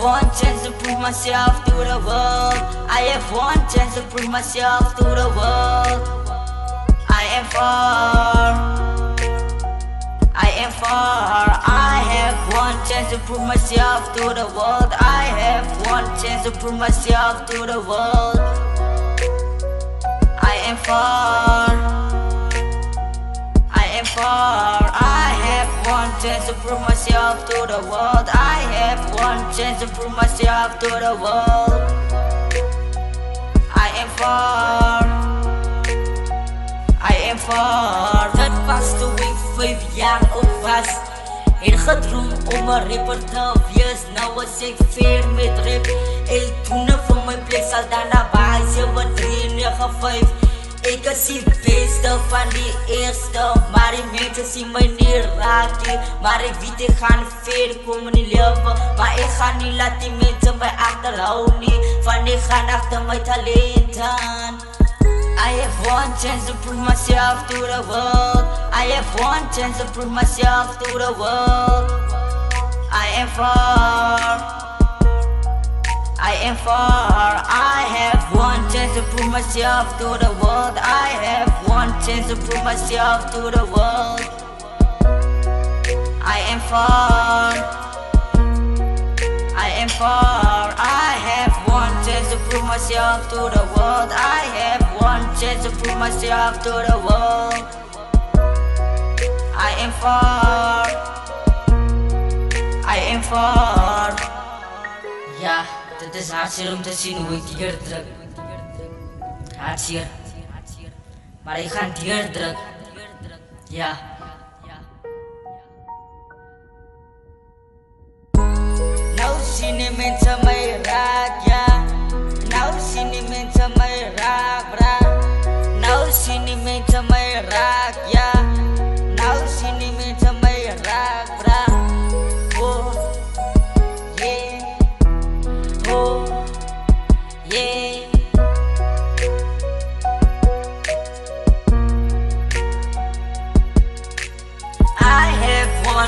one chance to prove myself to the world. I have one chance to prove myself to the world. I am far. I am far. I have one chance to prove myself to the world. I have one chance to prove myself to the world. I am far. I am far. I have one chance to prove myself to the world. I have one chance to prove myself to the world. I am far. I am far. That passed away five jaar oud was. Het gedroom om een rapper te wees. Nou is ek ver met rap. Ek toen van my plek sal daarna by 7395. Ek is die beste van die eerste Maar die mense sien my nie raak nie. Maar ek weet ek gaan ver kom in lewe Maar ek gaan nie laat die mense my achterhou nie. Van ek gaan achter my talent aan I have one chance to prove myself to the world. I have one chance to prove myself to the world. I am far. I am far. I prove myself to the world. I have one chance to prove myself to the world. I am far. I am far. I have one chance to prove myself to the world. I have one chance to prove myself to the world. I am far. I am far. Yeah, dit is hartseer om te zien hoe. Hartseer. Hajir Marikan dierdrek Ya.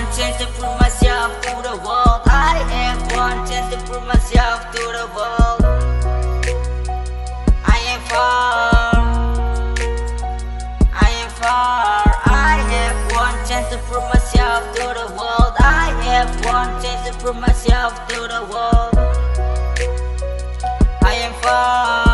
One chance to prove myself to the world. I have one chance to prove myself to the world. I am far. I am far. I have one chance to prove myself to the world. I have one chance to prove myself to the world. I am far.